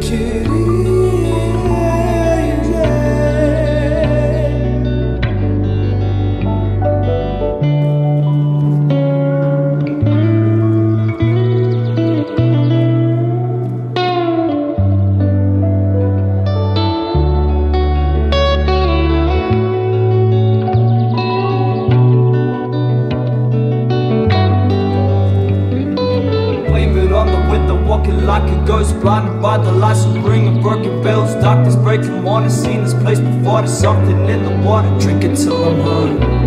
kitty walking like a ghost Blinded by the lights of ring of broken bells Darkness breaking, water seen this place before There's something in the water, Drink till I'm hungry